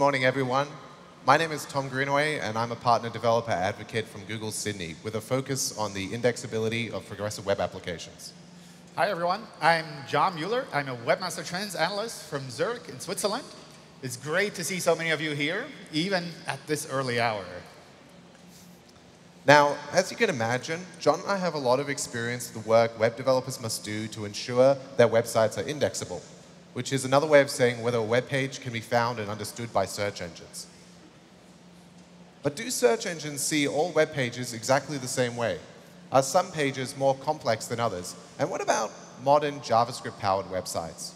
morning, everyone. My name is Tom Greenaway, and I'm a partner developer advocate from Google Sydney with a focus on the indexability of progressive web applications. Hi, everyone. I'm John Mueller. I'm a Webmaster Trends analyst from Zurich in Switzerland. It's great to see so many of you here, even at this early hour. Now, as you can imagine, John and I have a lot of experience with the work web developers must do to ensure their websites are indexable, which is another way of saying whether a web page can be found and understood by search engines. But do search engines see all web pages exactly the same way? Are some pages more complex than others? And what about modern JavaScript-powered websites?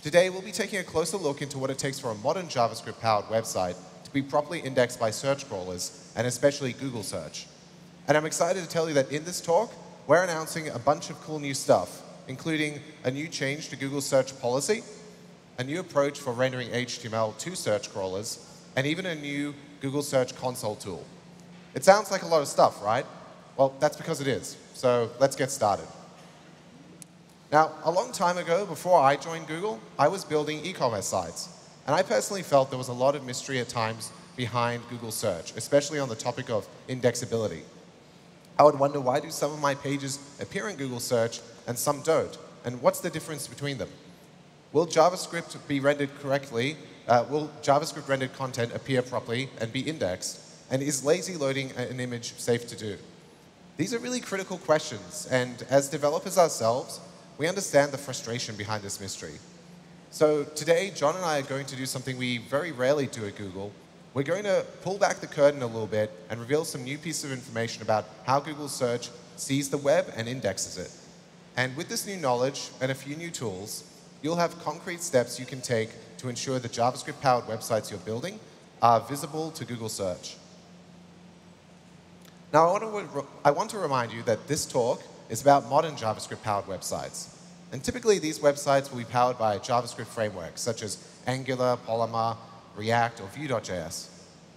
Today, we'll be taking a closer look into what it takes for a modern JavaScript-powered website to be properly indexed by search crawlers, and especially Google search. And I'm excited to tell you that in this talk, we're announcing a bunch of cool new stuff, including a new change to Google search policy, a new approach for rendering HTML to search crawlers, and even a new Google Search Console tool. It sounds like a lot of stuff, right? Well, that's because it is. So let's get started. Now, a long time ago, before I joined Google, I was building e-commerce sites. And I personally felt there was a lot of mystery at times behind Google search, especially on the topic of indexability. I would wonder why do some of my pages appear in Google search and some don't? And what's the difference between them? Will JavaScript be rendered correctly? Uh, will JavaScript rendered content appear properly and be indexed? And is lazy loading an image safe to do? These are really critical questions, and as developers ourselves, we understand the frustration behind this mystery. So today, John and I are going to do something we very rarely do at Google. We're going to pull back the curtain a little bit and reveal some new piece of information about how Google Search sees the web and indexes it. And with this new knowledge and a few new tools, you'll have concrete steps you can take to ensure the JavaScript-powered websites you're building are visible to Google Search. Now, I want, to, I want to remind you that this talk is about modern JavaScript-powered websites. And typically, these websites will be powered by JavaScript frameworks, such as Angular, Polymer, React, or Vue.js.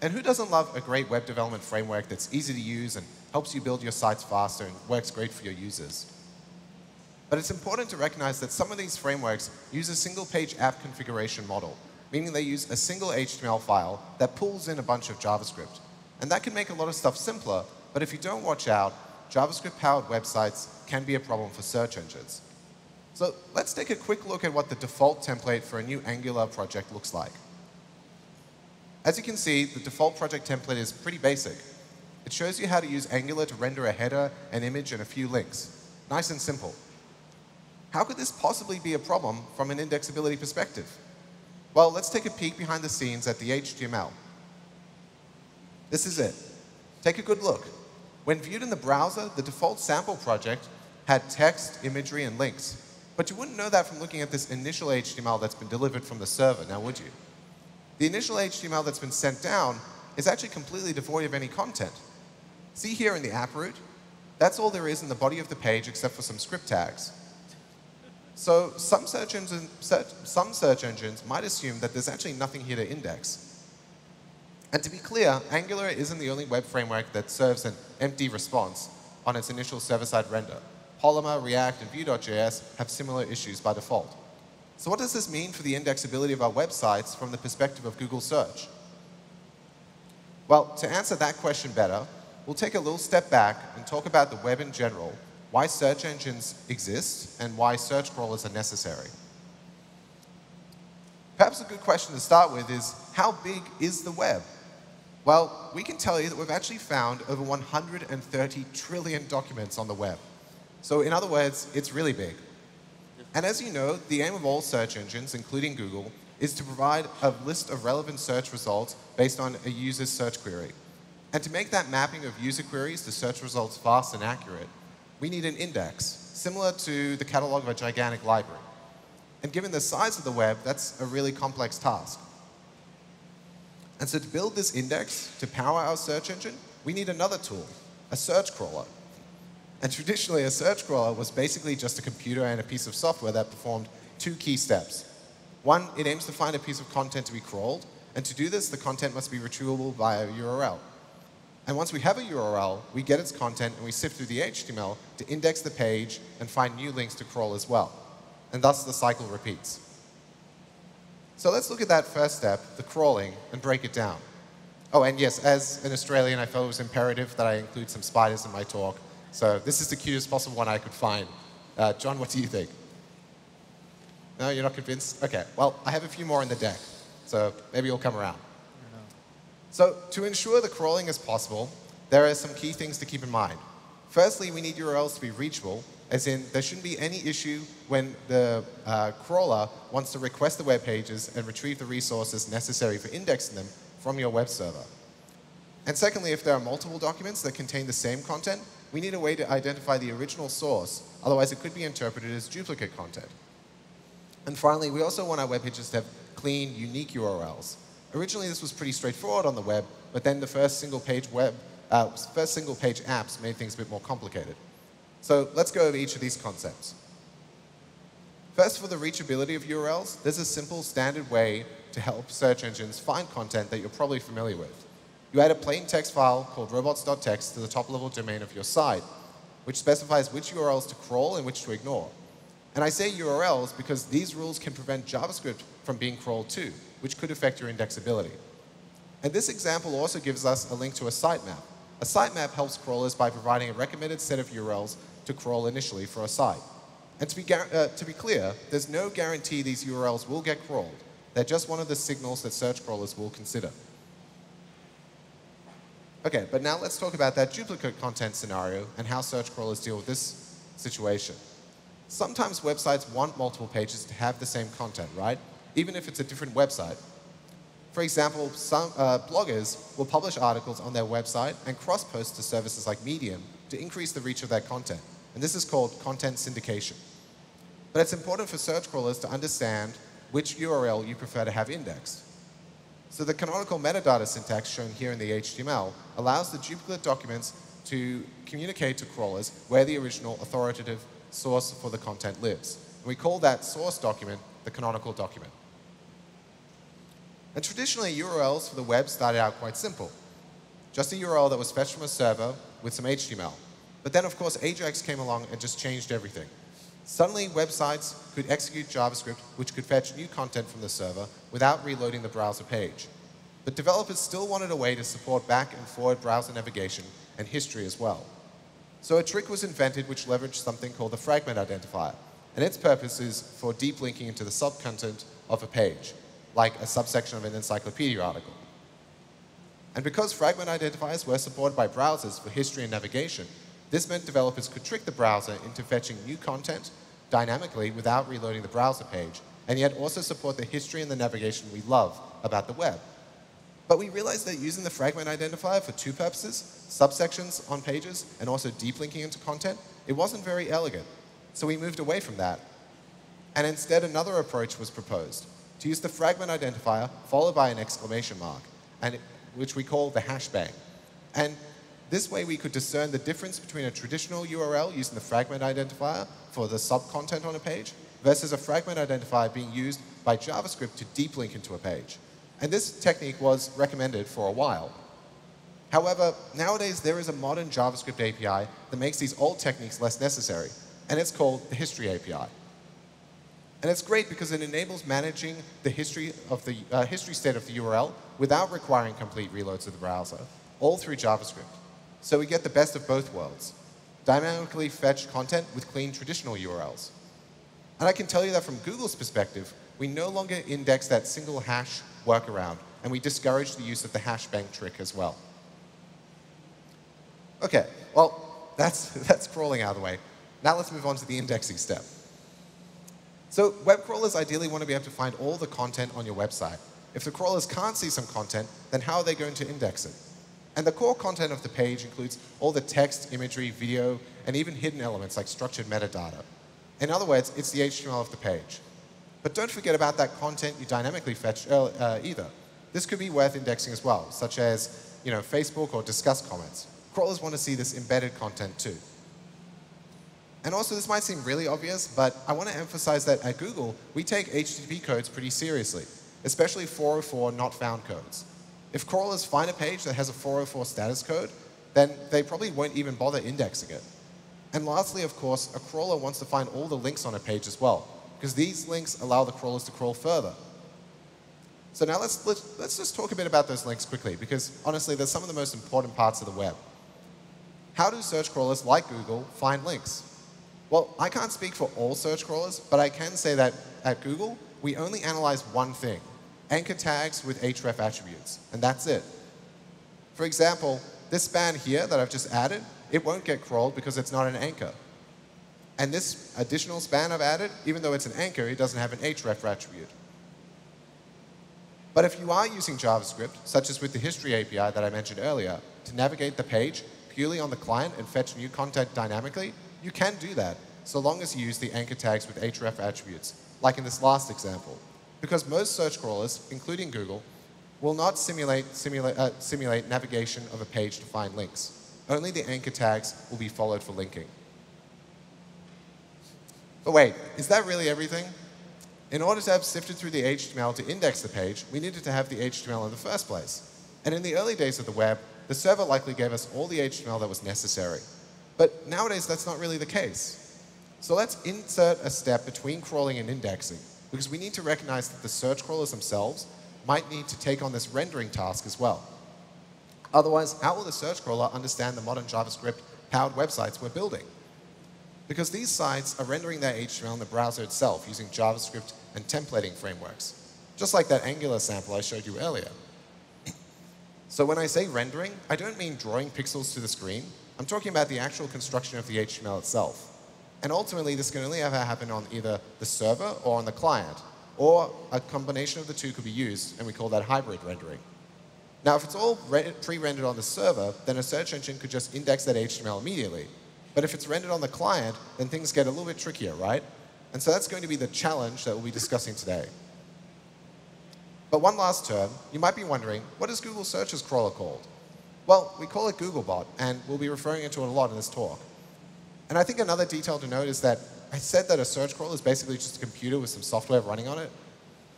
And who doesn't love a great web development framework that's easy to use and helps you build your sites faster and works great for your users? But it's important to recognize that some of these frameworks use a single-page app configuration model, meaning they use a single HTML file that pulls in a bunch of JavaScript. And that can make a lot of stuff simpler, but if you don't watch out, JavaScript-powered websites can be a problem for search engines. So let's take a quick look at what the default template for a new Angular project looks like. As you can see, the default project template is pretty basic. It shows you how to use Angular to render a header, an image, and a few links. Nice and simple. How could this possibly be a problem from an indexability perspective? Well, let's take a peek behind the scenes at the HTML. This is it. Take a good look. When viewed in the browser, the default sample project had text, imagery, and links. But you wouldn't know that from looking at this initial HTML that's been delivered from the server, now would you? The initial HTML that's been sent down is actually completely devoid of any content. See here in the app root? That's all there is in the body of the page except for some script tags. So some search, engines, search, some search engines might assume that there's actually nothing here to index. And to be clear, Angular isn't the only web framework that serves an empty response on its initial server-side render. Polymer, React, and Vue.js have similar issues by default. So what does this mean for the indexability of our websites from the perspective of Google Search? Well, to answer that question better, we'll take a little step back and talk about the web in general, why search engines exist, and why search crawlers are necessary. Perhaps a good question to start with is, how big is the web? Well, we can tell you that we've actually found over 130 trillion documents on the web. So in other words, it's really big. And as you know, the aim of all search engines, including Google, is to provide a list of relevant search results based on a user's search query. And to make that mapping of user queries to search results fast and accurate, we need an index, similar to the catalog of a gigantic library. And given the size of the web, that's a really complex task. And so to build this index to power our search engine, we need another tool, a search crawler. And traditionally, a search crawler was basically just a computer and a piece of software that performed two key steps. One, it aims to find a piece of content to be crawled, and to do this, the content must be retrievable via a URL. And once we have a URL, we get its content and we sift through the HTML to index the page and find new links to crawl as well. And thus the cycle repeats. So let's look at that first step, the crawling, and break it down. Oh, and yes, as an Australian, I felt it was imperative that I include some spiders in my talk. So this is the cutest possible one I could find. Uh, John, what do you think? No, you're not convinced? Okay, well, I have a few more in the deck, so maybe you'll come around. So to ensure the crawling is possible, there are some key things to keep in mind. Firstly, we need URLs to be reachable, as in there shouldn't be any issue when the uh, crawler wants to request the web pages and retrieve the resources necessary for indexing them from your web server. And secondly, if there are multiple documents that contain the same content, we need a way to identify the original source, otherwise it could be interpreted as duplicate content. And finally, we also want our web pages to have clean, unique URLs. Originally, this was pretty straightforward on the web, but then the first single page web, uh, first single page apps made things a bit more complicated. So let's go over each of these concepts. First, for the reachability of URLs, there's a simple standard way to help search engines find content that you're probably familiar with. You add a plain text file called robots.txt to the top level domain of your site, which specifies which URLs to crawl and which to ignore. And I say URLs because these rules can prevent JavaScript from being crawled too, which could affect your indexability. And this example also gives us a link to a sitemap. A sitemap helps crawlers by providing a recommended set of URLs to crawl initially for a site. And to be, uh, to be clear, there's no guarantee these URLs will get crawled. They're just one of the signals that search crawlers will consider. Okay, but now let's talk about that duplicate content scenario and how search crawlers deal with this situation. Sometimes websites want multiple pages to have the same content, right? Even if it's a different website. For example, some uh, bloggers will publish articles on their website and cross-post to services like Medium to increase the reach of their content. And this is called content syndication. But it's important for search crawlers to understand which URL you prefer to have indexed. So the canonical metadata syntax shown here in the HTML allows the duplicate documents to communicate to crawlers where the original authoritative source for the content lives. And we call that source document the canonical document. And traditionally, URLs for the web started out quite simple. Just a URL that was fetched from a server with some HTML. But then, of course, Ajax came along and just changed everything. Suddenly, websites could execute JavaScript, which could fetch new content from the server without reloading the browser page. But developers still wanted a way to support back and forward browser navigation and history as well. So a trick was invented which leveraged something called the fragment identifier. And its purpose is for deep linking into the subcontent of a page, like a subsection of an encyclopedia article. And because fragment identifiers were supported by browsers for history and navigation, this meant developers could trick the browser into fetching new content dynamically without reloading the browser page, and yet also support the history and the navigation we love about the web. But we realized that using the fragment identifier for two purposes, subsections on pages and also deep linking into content, it wasn't very elegant. So we moved away from that. And instead, another approach was proposed to use the fragment identifier followed by an exclamation mark, and it, which we call the hashbang. And this way we could discern the difference between a traditional URL using the fragment identifier for the sub-content on a page versus a fragment identifier being used by JavaScript to deep link into a page. And this technique was recommended for a while. However, nowadays there is a modern JavaScript API that makes these old techniques less necessary, and it's called the History API. And it's great because it enables managing the history, of the, uh, history state of the URL without requiring complete reloads of the browser, all through JavaScript. So we get the best of both worlds. Dynamically fetched content with clean traditional URLs. And I can tell you that from Google's perspective, we no longer index that single hash workaround, and we discourage the use of the hashbang trick as well. Okay, well, that's, that's crawling out of the way. Now let's move on to the indexing step. So web crawlers ideally want to be able to find all the content on your website. If the crawlers can't see some content, then how are they going to index it? And the core content of the page includes all the text, imagery, video, and even hidden elements like structured metadata. In other words, it's the HTML of the page. But don't forget about that content you dynamically fetch uh, either. This could be worth indexing as well, such as you know, Facebook or Disqus comments. Crawlers want to see this embedded content too. And also, this might seem really obvious, but I want to emphasize that at Google, we take HTTP codes pretty seriously, especially 404 not found codes. If crawlers find a page that has a 404 status code, then they probably won't even bother indexing it. And lastly, of course, a crawler wants to find all the links on a page as well, because these links allow the crawlers to crawl further. So now let's, let's, let's just talk a bit about those links quickly, because honestly, they're some of the most important parts of the web. How do search crawlers like Google find links? Well, I can't speak for all search crawlers, but I can say that at Google, we only analyze one thing, anchor tags with href attributes, and that's it. For example, this span here that I've just added, it won't get crawled because it's not an anchor. And this additional span I've added, even though it's an anchor, it doesn't have an href attribute. But if you are using JavaScript, such as with the history API that I mentioned earlier, to navigate the page purely on the client and fetch new content dynamically, you can do that, so long as you use the anchor tags with href attributes, like in this last example. Because most search crawlers, including Google, will not simulate, uh, simulate navigation of a page to find links. Only the anchor tags will be followed for linking. But wait, is that really everything? In order to have sifted through the HTML to index the page, we needed to have the HTML in the first place. And in the early days of the web, the server likely gave us all the HTML that was necessary. But nowadays, that's not really the case. So let's insert a step between crawling and indexing, because we need to recognize that the search crawlers themselves might need to take on this rendering task as well. Otherwise, how will the search crawler understand the modern JavaScript powered websites we're building? Because these sites are rendering their HTML in the browser itself using JavaScript and templating frameworks, just like that Angular sample I showed you earlier. So when I say rendering, I don't mean drawing pixels to the screen. I'm talking about the actual construction of the HTML itself. And ultimately, this can only ever happen on either the server or on the client, or a combination of the two could be used, and we call that hybrid rendering. Now, if it's all pre-rendered on the server, then a search engine could just index that HTML immediately. But if it's rendered on the client, then things get a little bit trickier, right? And so that's going to be the challenge that we'll be discussing today. But one last term, you might be wondering, what is Google Search's crawler called? Well, we call it Googlebot, and we'll be referring to it a lot in this talk. And I think another detail to note is that I said that a search crawler is basically just a computer with some software running on it.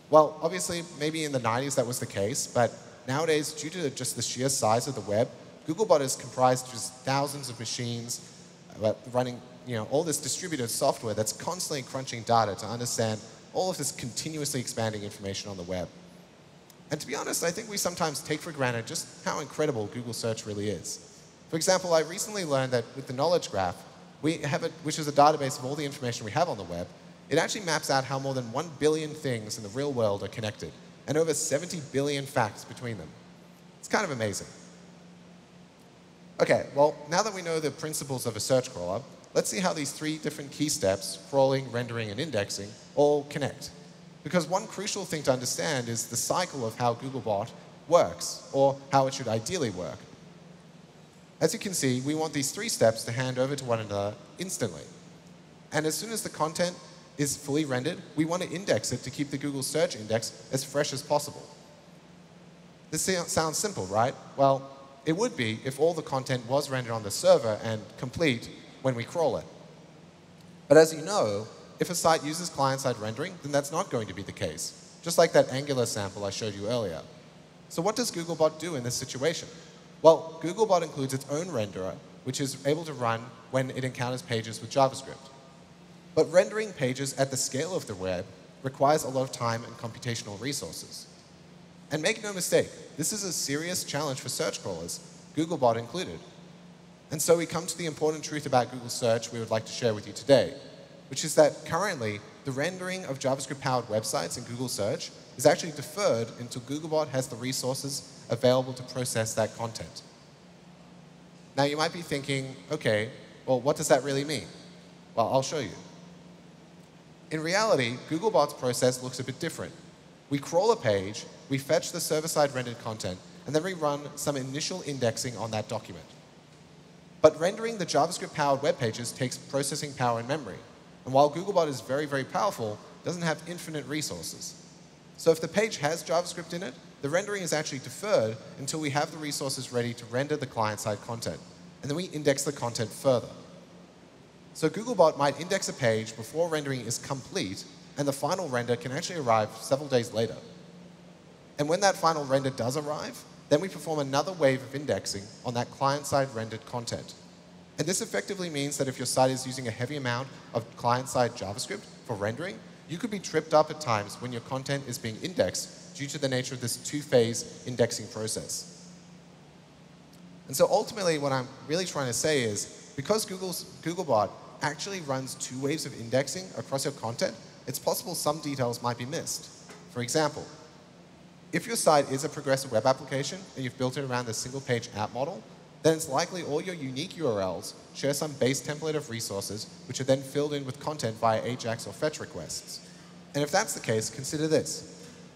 Well, obviously, maybe in the 90s that was the case, but nowadays, due to just the sheer size of the web, Googlebot is comprised of just thousands of machines uh, running you know, all this distributed software that's constantly crunching data to understand all of this continuously expanding information on the web. And to be honest, I think we sometimes take for granted just how incredible Google Search really is. For example, I recently learned that with the Knowledge Graph, we have a, which is a database of all the information we have on the web, it actually maps out how more than 1 billion things in the real world are connected, and over 70 billion facts between them. It's kind of amazing. Okay, well, now that we know the principles of a search crawler, let's see how these three different key steps, crawling, rendering, and indexing, all connect. Because one crucial thing to understand is the cycle of how Googlebot works, or how it should ideally work. As you can see, we want these three steps to hand over to one another instantly. And as soon as the content is fully rendered, we want to index it to keep the Google search index as fresh as possible. This sounds simple, right? Well, it would be if all the content was rendered on the server and complete when we crawl it. But as you know, if a site uses client-side rendering, then that's not going to be the case, just like that Angular sample I showed you earlier. So what does Googlebot do in this situation? Well, Googlebot includes its own renderer, which is able to run when it encounters pages with JavaScript. But rendering pages at the scale of the web requires a lot of time and computational resources. And make no mistake, this is a serious challenge for search crawlers, Googlebot included. And so we come to the important truth about Google Search we would like to share with you today which is that currently the rendering of JavaScript-powered websites in Google Search is actually deferred until Googlebot has the resources available to process that content. Now you might be thinking, okay, well, what does that really mean? Well, I'll show you. In reality, Googlebot's process looks a bit different. We crawl a page, we fetch the server-side rendered content, and then we run some initial indexing on that document. But rendering the JavaScript-powered web pages takes processing power and memory. And while Googlebot is very, very powerful, it doesn't have infinite resources. So if the page has JavaScript in it, the rendering is actually deferred until we have the resources ready to render the client-side content. And then we index the content further. So Googlebot might index a page before rendering is complete, and the final render can actually arrive several days later. And when that final render does arrive, then we perform another wave of indexing on that client-side rendered content. And this effectively means that if your site is using a heavy amount of client-side JavaScript for rendering, you could be tripped up at times when your content is being indexed due to the nature of this two-phase indexing process. And so ultimately, what I'm really trying to say is, because Google's Googlebot actually runs two waves of indexing across your content, it's possible some details might be missed. For example, if your site is a progressive web application and you've built it around the single-page app model, then it's likely all your unique URLs share some base template of resources, which are then filled in with content via AJAX or fetch requests. And if that's the case, consider this.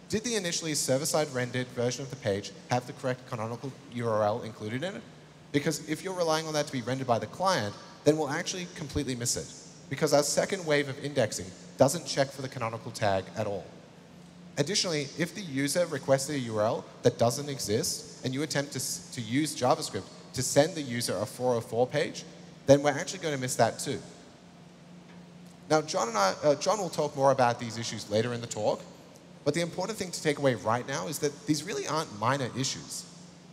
Did the initially server-side rendered version of the page have the correct canonical URL included in it? Because if you're relying on that to be rendered by the client, then we'll actually completely miss it. Because our second wave of indexing doesn't check for the canonical tag at all. Additionally, if the user requested a URL that doesn't exist, and you attempt to, to use JavaScript to send the user a 404 page, then we're actually going to miss that too. Now, John and I, uh, John will talk more about these issues later in the talk, but the important thing to take away right now is that these really aren't minor issues.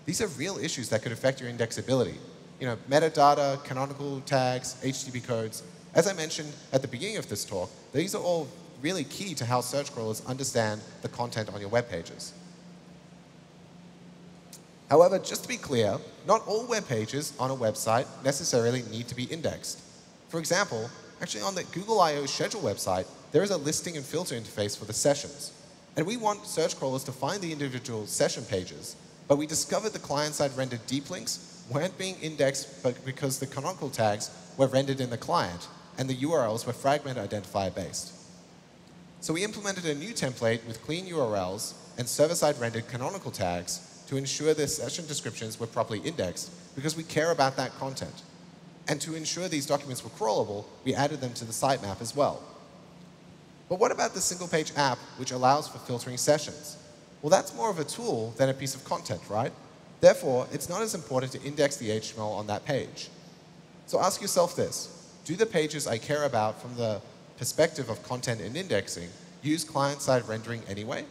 These are real issues that could affect your indexability. You know, metadata, canonical tags, HTTP codes. As I mentioned at the beginning of this talk, these are all really key to how search crawlers understand the content on your web pages. However, just to be clear, not all web pages on a website necessarily need to be indexed. For example, actually on the Google I.O. schedule website, there is a listing and filter interface for the sessions. And we want search crawlers to find the individual session pages, but we discovered the client-side rendered deep links weren't being indexed because the canonical tags were rendered in the client and the URLs were fragment identifier based. So we implemented a new template with clean URLs and server-side rendered canonical tags to ensure their session descriptions were properly indexed because we care about that content. And to ensure these documents were crawlable, we added them to the sitemap as well. But what about the single page app which allows for filtering sessions? Well, that's more of a tool than a piece of content, right? Therefore, it's not as important to index the HTML on that page. So ask yourself this. Do the pages I care about from the perspective of content and indexing use client-side rendering anyway?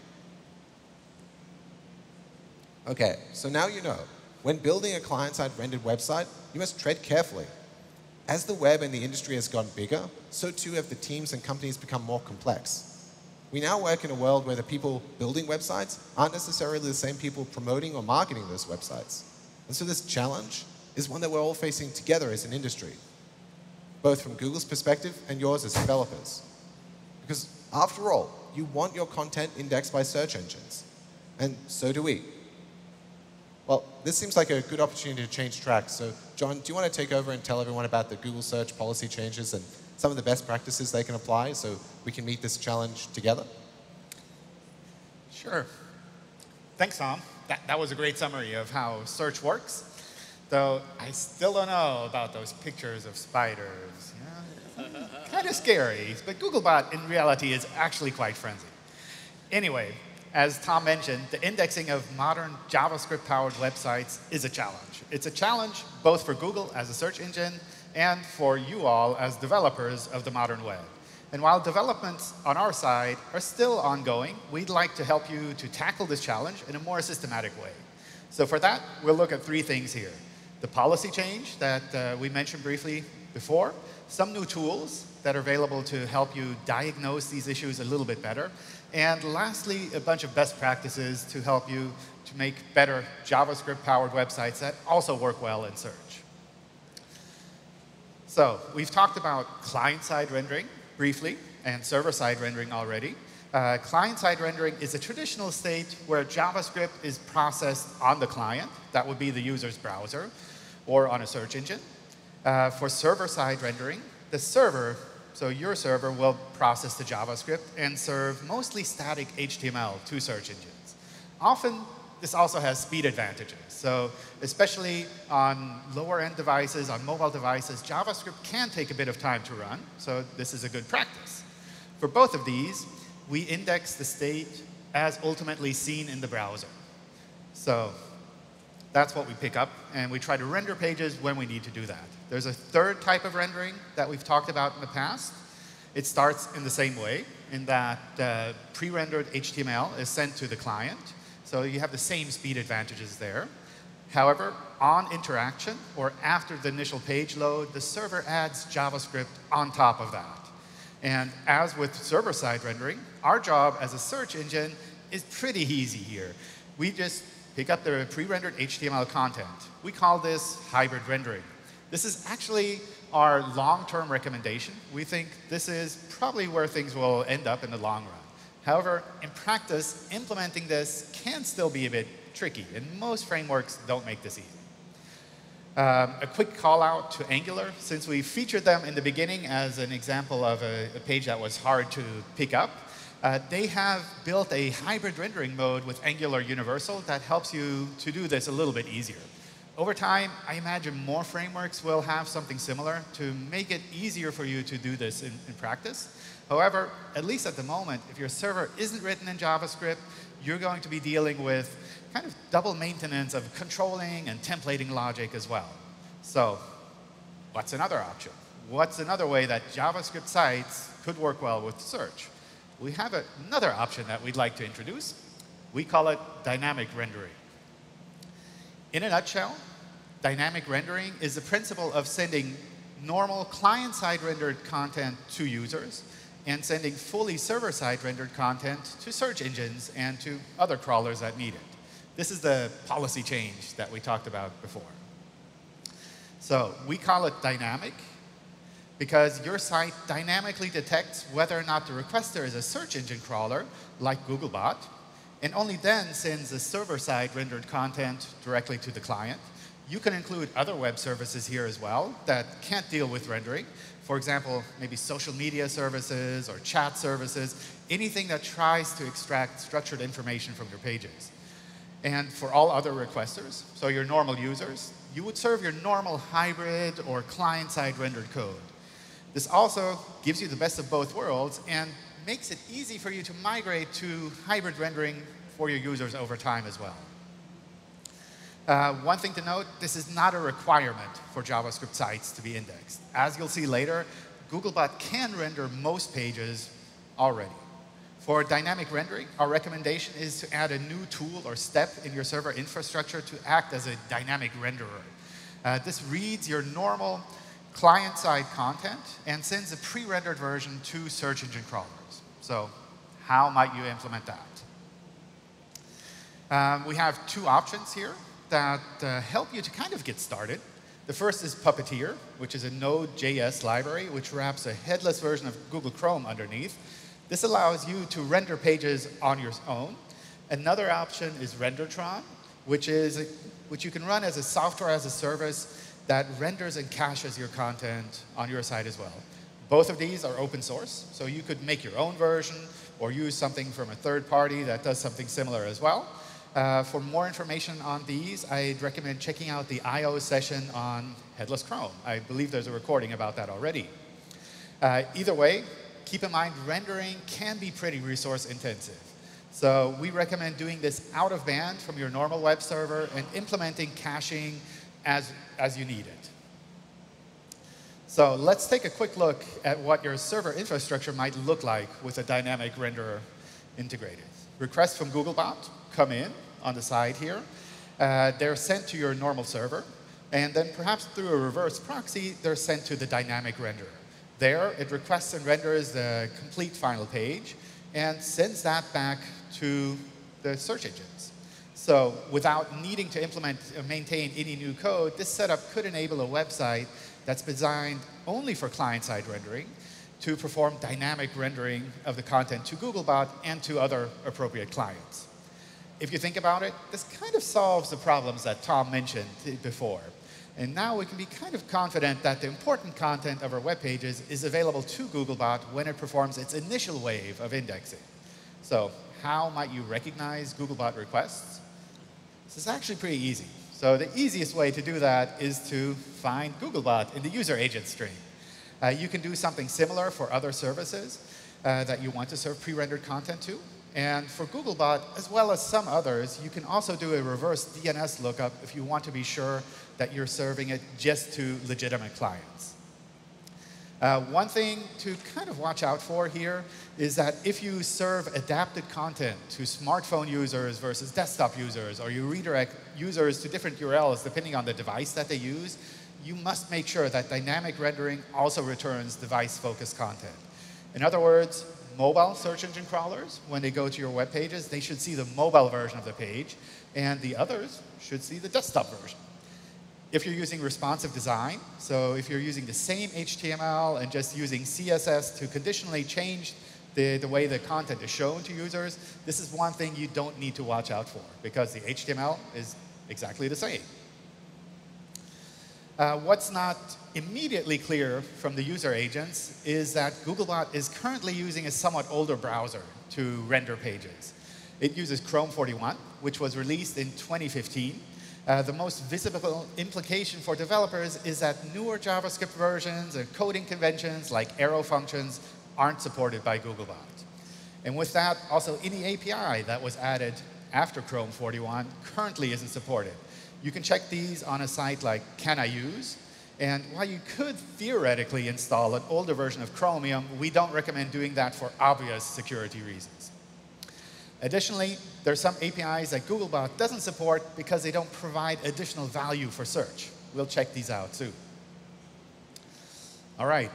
Okay, so now you know. When building a client-side rendered website, you must tread carefully. As the web and the industry has gotten bigger, so too have the teams and companies become more complex. We now work in a world where the people building websites aren't necessarily the same people promoting or marketing those websites. And so this challenge is one that we're all facing together as an industry, both from Google's perspective and yours as developers. Because after all, you want your content indexed by search engines, and so do we. Well, this seems like a good opportunity to change tracks. So, John, do you want to take over and tell everyone about the Google search policy changes and some of the best practices they can apply so we can meet this challenge together? Sure. Thanks, Tom. That, that was a great summary of how search works. Though I still don't know about those pictures of spiders. Yeah, kind of scary, but Googlebot in reality is actually quite friendly. Anyway, as Tom mentioned, the indexing of modern JavaScript-powered websites is a challenge. It's a challenge both for Google as a search engine and for you all as developers of the modern web. And while developments on our side are still ongoing, we'd like to help you to tackle this challenge in a more systematic way. So for that, we'll look at three things here. The policy change that uh, we mentioned briefly before, some new tools that are available to help you diagnose these issues a little bit better, and lastly, a bunch of best practices to help you to make better JavaScript-powered websites that also work well in search. So we've talked about client-side rendering briefly and server-side rendering already. Uh, client-side rendering is a traditional state where JavaScript is processed on the client, that would be the user's browser, or on a search engine. Uh, for server-side rendering, the server so your server will process the JavaScript and serve mostly static HTML to search engines. Often, this also has speed advantages. So especially on lower end devices, on mobile devices, JavaScript can take a bit of time to run. So this is a good practice. For both of these, we index the state as ultimately seen in the browser. So that's what we pick up, and we try to render pages when we need to do that. There's a third type of rendering that we've talked about in the past. It starts in the same way, in that uh, pre-rendered HTML is sent to the client, so you have the same speed advantages there. However, on interaction, or after the initial page load, the server adds JavaScript on top of that. And as with server-side rendering, our job as a search engine is pretty easy here. We just pick up the pre-rendered HTML content. We call this hybrid rendering. This is actually our long-term recommendation. We think this is probably where things will end up in the long run. However, in practice, implementing this can still be a bit tricky, and most frameworks don't make this easy. Um, a quick call out to Angular, since we featured them in the beginning as an example of a, a page that was hard to pick up. Uh, they have built a hybrid rendering mode with Angular Universal that helps you to do this a little bit easier. Over time, I imagine more frameworks will have something similar to make it easier for you to do this in, in practice. However, at least at the moment, if your server isn't written in JavaScript, you're going to be dealing with kind of double maintenance of controlling and templating logic as well. So what's another option? What's another way that JavaScript sites could work well with search? We have another option that we'd like to introduce. We call it dynamic rendering. In a nutshell, dynamic rendering is the principle of sending normal client-side rendered content to users and sending fully server-side rendered content to search engines and to other crawlers that need it. This is the policy change that we talked about before. So we call it dynamic because your site dynamically detects whether or not the requester is a search engine crawler like Googlebot, and only then sends the server-side rendered content directly to the client. You can include other web services here as well that can't deal with rendering, for example, maybe social media services or chat services, anything that tries to extract structured information from your pages. And for all other requesters, so your normal users, you would serve your normal hybrid or client-side rendered code. This also gives you the best of both worlds and makes it easy for you to migrate to hybrid rendering for your users over time as well. Uh, one thing to note, this is not a requirement for JavaScript sites to be indexed. As you'll see later, Googlebot can render most pages already. For dynamic rendering, our recommendation is to add a new tool or step in your server infrastructure to act as a dynamic renderer. Uh, this reads your normal client-side content and sends a pre-rendered version to search engine crawlers. So how might you implement that? Um, we have two options here that uh, help you to kind of get started. The first is Puppeteer, which is a Node.js library which wraps a headless version of Google Chrome underneath. This allows you to render pages on your own. Another option is Rendertron, which, is a, which you can run as a software as a service that renders and caches your content on your site as well. Both of these are open source, so you could make your own version or use something from a third party that does something similar as well. Uh, for more information on these, I'd recommend checking out the I.O. session on Headless Chrome. I believe there's a recording about that already. Uh, either way, keep in mind rendering can be pretty resource intensive. So we recommend doing this out of band from your normal web server and implementing caching as, as you need it. So let's take a quick look at what your server infrastructure might look like with a dynamic renderer integrated. Requests from Googlebot come in on the side here. Uh, they're sent to your normal server, and then perhaps through a reverse proxy, they're sent to the dynamic renderer. There, it requests and renders the complete final page and sends that back to the search engines. So without needing to implement or maintain any new code, this setup could enable a website that's designed only for client-side rendering to perform dynamic rendering of the content to Googlebot and to other appropriate clients if you think about it, this kind of solves the problems that Tom mentioned before. And now we can be kind of confident that the important content of our web pages is available to Googlebot when it performs its initial wave of indexing. So how might you recognize Googlebot requests? This is actually pretty easy. So the easiest way to do that is to find Googlebot in the user agent string. Uh, you can do something similar for other services uh, that you want to serve pre-rendered content to. And for Googlebot, as well as some others, you can also do a reverse DNS lookup if you want to be sure that you're serving it just to legitimate clients. Uh, one thing to kind of watch out for here is that if you serve adapted content to smartphone users versus desktop users, or you redirect users to different URLs depending on the device that they use, you must make sure that dynamic rendering also returns device-focused content. In other words, mobile search engine crawlers, when they go to your web pages, they should see the mobile version of the page, and the others should see the desktop version. If you're using responsive design, so if you're using the same HTML and just using CSS to conditionally change the, the way the content is shown to users, this is one thing you don't need to watch out for because the HTML is exactly the same. Uh, what's not immediately clear from the user agents is that Googlebot is currently using a somewhat older browser to render pages. It uses Chrome 41, which was released in 2015. Uh, the most visible implication for developers is that newer JavaScript versions and coding conventions like arrow functions aren't supported by Googlebot. And with that, also any API that was added after Chrome 41 currently isn't supported. You can check these on a site like Can I Use? And while you could theoretically install an older version of Chromium, we don't recommend doing that for obvious security reasons. Additionally, there are some APIs that Googlebot doesn't support because they don't provide additional value for search. We'll check these out too. All right.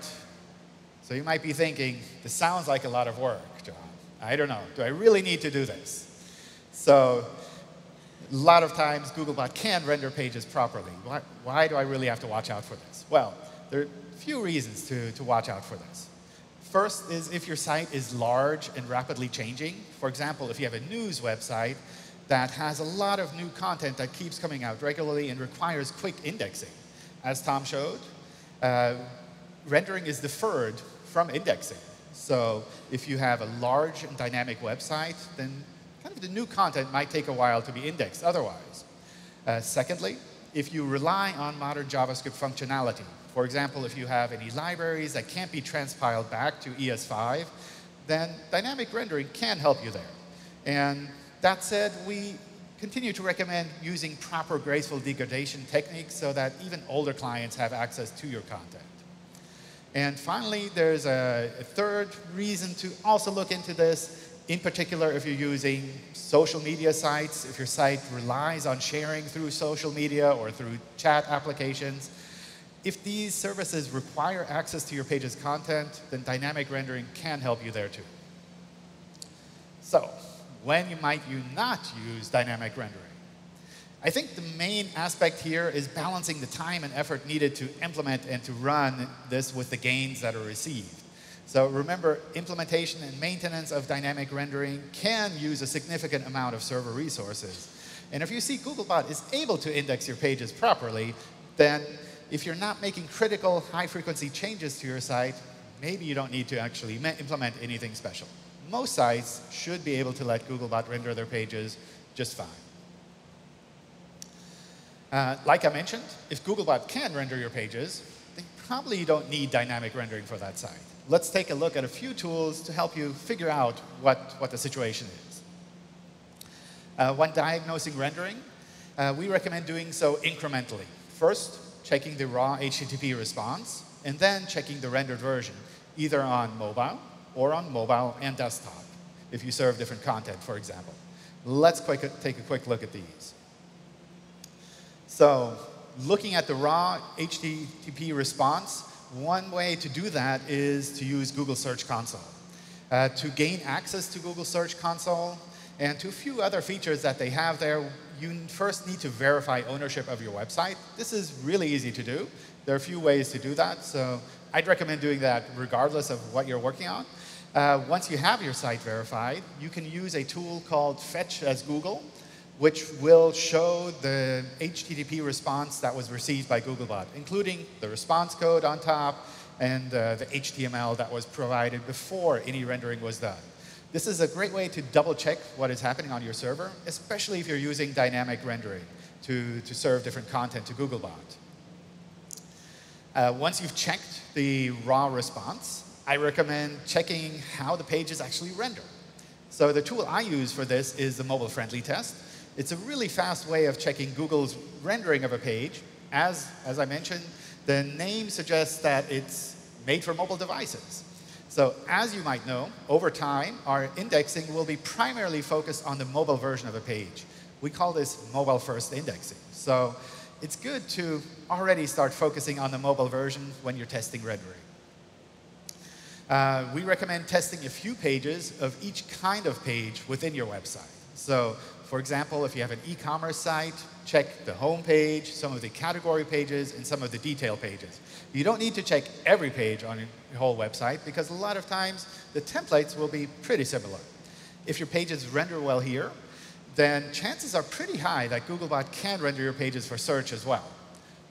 So you might be thinking, this sounds like a lot of work, John. I don't know. Do I really need to do this? So a lot of times Googlebot can render pages properly. Why, why do I really have to watch out for this? Well, there are a few reasons to, to watch out for this. First is if your site is large and rapidly changing. For example, if you have a news website that has a lot of new content that keeps coming out regularly and requires quick indexing. As Tom showed, uh, rendering is deferred from indexing. So if you have a large and dynamic website, then kind of the new content might take a while to be indexed otherwise. Uh, secondly, if you rely on modern JavaScript functionality, for example, if you have any libraries that can't be transpiled back to ES5, then dynamic rendering can help you there. And that said, we continue to recommend using proper graceful degradation techniques so that even older clients have access to your content. And finally, there's a, third reason to also look into this in particular, if you're using social media sites, if your site relies on sharing through social media or through chat applications, if these services require access to your page's content, then dynamic rendering can help you there too. So, when might you not use dynamic rendering? I think the main aspect here is balancing the time and effort needed to implement and to run this with the gains that are received. So remember, implementation and maintenance of dynamic rendering can use a significant amount of server resources. And if you see Googlebot is able to index your pages properly, then if you're not making critical high-frequency changes to your site, maybe you don't need to actually implement anything special. Most sites should be able to let Googlebot render their pages just fine. Uh, like I mentioned, if Googlebot can render your pages, then probably you don't need dynamic rendering for that site let's take a look at a few tools to help you figure out what, what the situation is. Uh, when diagnosing rendering, uh, we recommend doing so incrementally. First, checking the raw HTTP response, and then checking the rendered version, either on mobile or on mobile and desktop, if you serve different content, for example. Let's quick, take a quick look at these. So, looking at the raw HTTP response, one way to do that is to use Google Search Console. Uh, to gain access to Google Search Console and to a few other features that they have there, you first need to verify ownership of your website. This is really easy to do. There are a few ways to do that, so I'd recommend doing that regardless of what you're working on. Uh, once you have your site verified, you can use a tool called Fetch as Google which will show the HTTP response that was received by Googlebot, including the response code on top and uh, the HTML that was provided before any rendering was done. This is a great way to double check what is happening on your server, especially if you're using dynamic rendering to, to serve different content to Googlebot. Uh, once you've checked the raw response, I recommend checking how the pages actually render. So the tool I use for this is the mobile-friendly test. It's a really fast way of checking Google's rendering of a page. As, as I mentioned, the name suggests that it's made for mobile devices. So as you might know, over time, our indexing will be primarily focused on the mobile version of a page. We call this mobile first indexing. So it's good to already start focusing on the mobile version when you're testing rendering. uh, we recommend testing a few pages of each kind of page within your website. So, for example, if you have an e-commerce site, check the home page, some of the category pages, and some of the detail pages. You don't need to check every page on your whole website because a lot of times the templates will be pretty similar. If your pages render well here, then chances are pretty high that Googlebot can render your pages for search as well.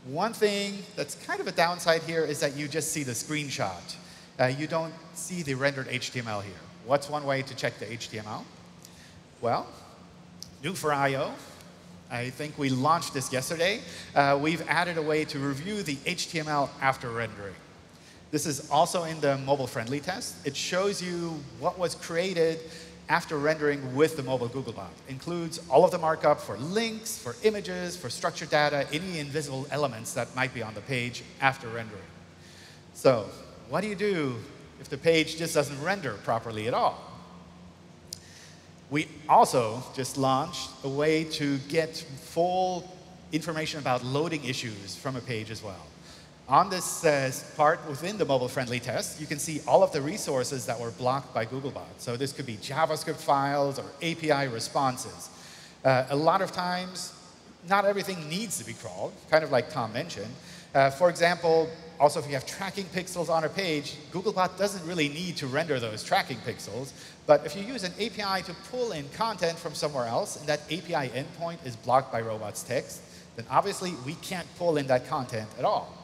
One thing that's kind of a downside here is that you just see the screenshot. Uh, you don't see the rendered HTML here. What's one way to check the HTML? Well, new for I/O, I think we launched this yesterday. Uh, we've added a way to review the HTML after rendering. This is also in the mobile-friendly test. It shows you what was created after rendering with the mobile Googlebot. Includes all of the markup for links, for images, for structured data, any invisible elements that might be on the page after rendering. So what do you do if the page just doesn't render properly at all? We also just launched a way to get full information about loading issues from a page as well. On this uh, part within the mobile-friendly test, you can see all of the resources that were blocked by Googlebot. So this could be JavaScript files or API responses. Uh, a lot of times, not everything needs to be crawled, kind of like Tom mentioned. Uh, for example, also if you have tracking pixels on a page, Googlebot doesn't really need to render those tracking pixels. But if you use an API to pull in content from somewhere else, and that API endpoint is blocked by robots.txt, then obviously we can't pull in that content at all.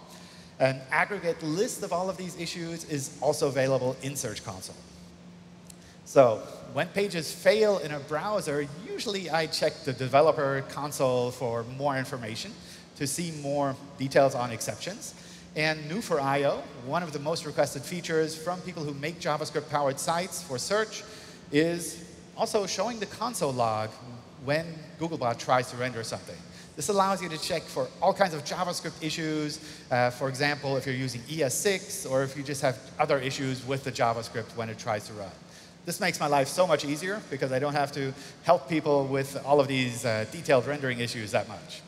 An aggregate list of all of these issues is also available in Search Console. So when pages fail in a browser, usually I check the developer console for more information to see more details on exceptions. And new for I/O, one of the most requested features from people who make JavaScript-powered sites for search is also showing the console log when Googlebot tries to render something. This allows you to check for all kinds of JavaScript issues. Uh, for example, if you're using ES6 or if you just have other issues with the JavaScript when it tries to run. This makes my life so much easier because I don't have to help people with all of these uh, detailed rendering issues that much.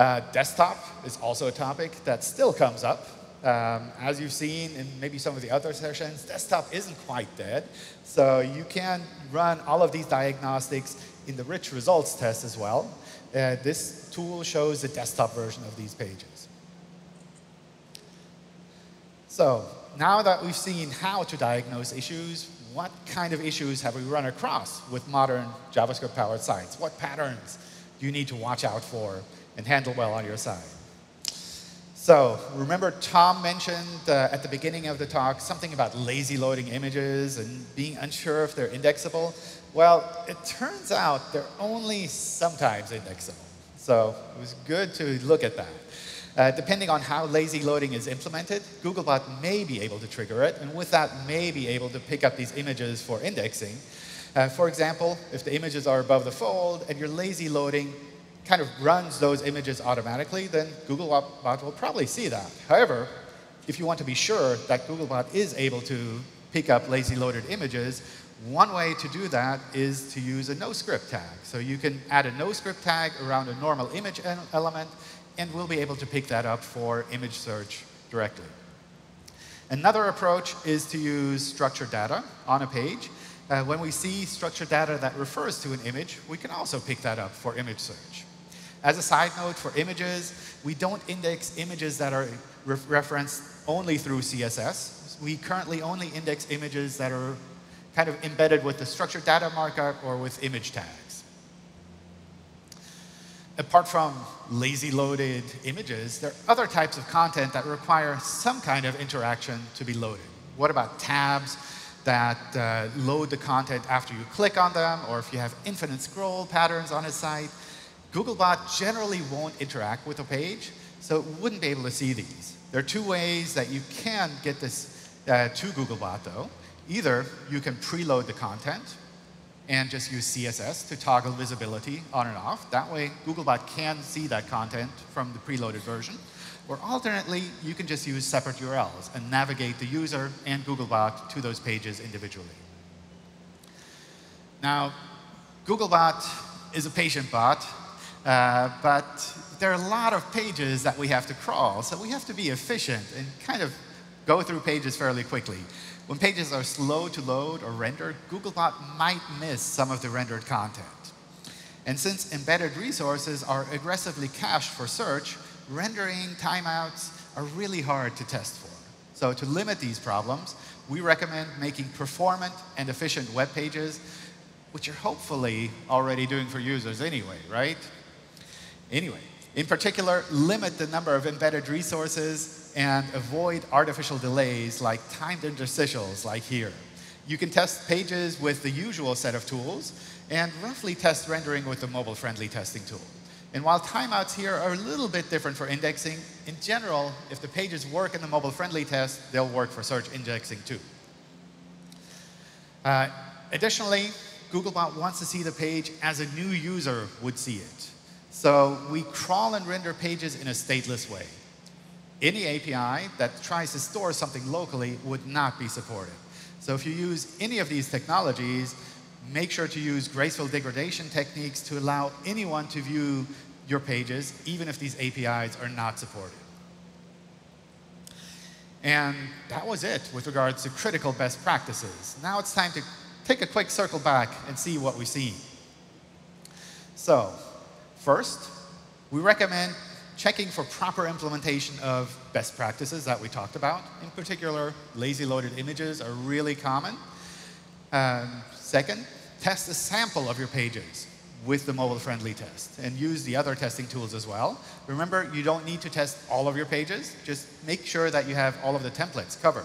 Uh, desktop is also a topic that still comes up. Um, as you've seen in maybe some of the other sessions, desktop isn't quite dead. So you can run all of these diagnostics in the rich results test as well. Uh, this tool shows the desktop version of these pages. So now that we've seen how to diagnose issues, what kind of issues have we run across with modern JavaScript-powered sites? What patterns do you need to watch out for and handle well on your side. So remember Tom mentioned uh, at the beginning of the talk something about lazy loading images and being unsure if they're indexable. Well, it turns out they're only sometimes indexable. So it was good to look at that. Uh, depending on how lazy loading is implemented, Googlebot may be able to trigger it, and with that may be able to pick up these images for indexing. Uh, for example, if the images are above the fold and you're lazy loading kind of runs those images automatically, then Googlebot will probably see that. However, if you want to be sure that Googlebot is able to pick up lazy loaded images, one way to do that is to use a no-script tag. So you can add a no-script tag around a normal image element, and we'll be able to pick that up for image search directly. Another approach is to use structured data on a page. Uh, when we see structured data that refers to an image, we can also pick that up for image search. As a side note, for images, we don't index images that are re referenced only through CSS. We currently only index images that are kind of embedded with the structured data markup or with image tags. Apart from lazy loaded images, there are other types of content that require some kind of interaction to be loaded. What about tabs that uh, load the content after you click on them, or if you have infinite scroll patterns on a site, Googlebot generally won't interact with a page, so it wouldn't be able to see these. There are two ways that you can get this uh, to Googlebot, though. Either you can preload the content and just use CSS to toggle visibility on and off. That way, Googlebot can see that content from the preloaded version. Or alternately, you can just use separate URLs and navigate the user and Googlebot to those pages individually. Now, Googlebot is a patient bot, uh, but there are a lot of pages that we have to crawl, so we have to be efficient and kind of go through pages fairly quickly. When pages are slow to load or render, Googlebot might miss some of the rendered content. And since embedded resources are aggressively cached for search, rendering timeouts are really hard to test for. So to limit these problems, we recommend making performant and efficient web pages, which you're hopefully already doing for users anyway, right? Anyway, in particular, limit the number of embedded resources and avoid artificial delays like timed interstitials like here. You can test pages with the usual set of tools and roughly test rendering with the mobile-friendly testing tool. And while timeouts here are a little bit different for indexing, in general, if the pages work in the mobile-friendly test, they'll work for search indexing too. Uh, additionally, Googlebot wants to see the page as a new user would see it. So we crawl and render pages in a stateless way. Any API that tries to store something locally would not be supported. So if you use any of these technologies, make sure to use graceful degradation techniques to allow anyone to view your pages, even if these APIs are not supported. And that was it with regards to critical best practices. Now it's time to take a quick circle back and see what we see. So, first, we recommend checking for proper implementation of best practices that we talked about. In particular, lazy loaded images are really common. Um, second, test a sample of your pages with the mobile-friendly test and use the other testing tools as well. Remember, you don't need to test all of your pages. Just make sure that you have all of the templates covered.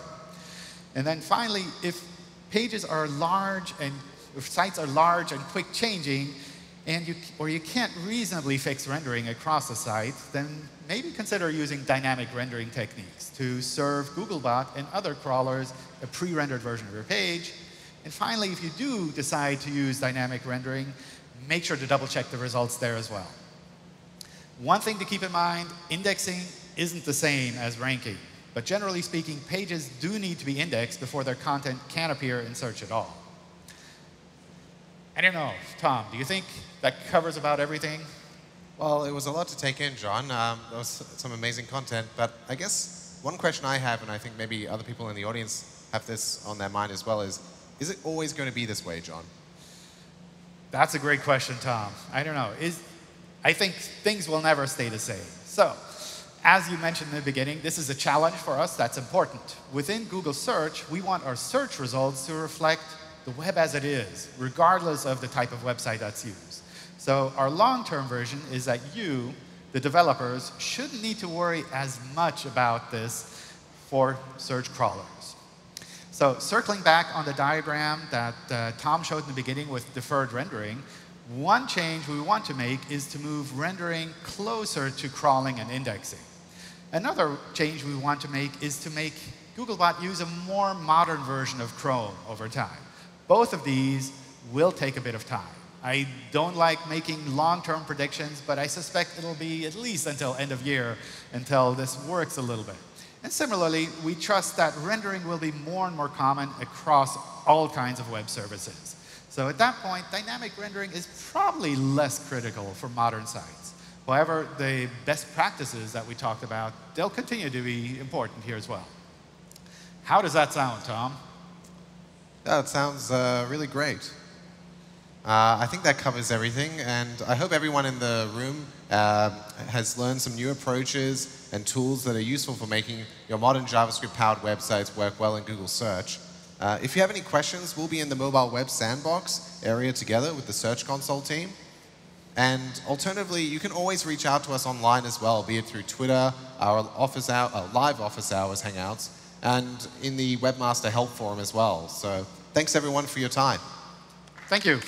And then finally, if pages are large and if sites are large and quick changing, and you, or you can't reasonably fix rendering across a site, then maybe consider using dynamic rendering techniques to serve Googlebot and other crawlers a pre-rendered version of your page. And finally, if you do decide to use dynamic rendering, make sure to double check the results there as well. One thing to keep in mind, indexing isn't the same as ranking. But generally speaking, pages do need to be indexed before their content can appear in search at all. I don't know, Tom, do you think that covers about everything? Well, it was a lot to take in, John. Um, there was some amazing content, but I guess one question I have, and I think maybe other people in the audience have this on their mind as well, is is it always going to be this way, John? That's a great question, Tom. I don't know. Is, I think things will never stay the same. So, as you mentioned in the beginning, this is a challenge for us that's important. Within Google Search, we want our search results to reflect the web as it is, regardless of the type of website that's used. So our long-term version is that you, the developers, shouldn't need to worry as much about this for search crawlers. So circling back on the diagram that uh, Tom showed in the beginning with deferred rendering, one change we want to make is to move rendering closer to crawling and indexing. Another change we want to make is to make Googlebot use a more modern version of Chrome over time. Both of these will take a bit of time. I don't like making long-term predictions, but I suspect it'll be at least until end of year until this works a little bit. And similarly, we trust that rendering will be more and more common across all kinds of web services. So at that point, dynamic rendering is probably less critical for modern sites. However, the best practices that we talked about, they'll continue to be important here as well. How does that sound, Tom? That sounds uh, really great. Uh, I think that covers everything, and I hope everyone in the room uh, has learned some new approaches and tools that are useful for making your modern JavaScript-powered websites work well in Google Search. Uh, if you have any questions, we'll be in the mobile web sandbox area together with the Search Console team. And alternatively, you can always reach out to us online as well, be it through Twitter, our office hour, uh, live office hours hangouts, and in the Webmaster Help Forum as well. So thanks everyone for your time. Thank you.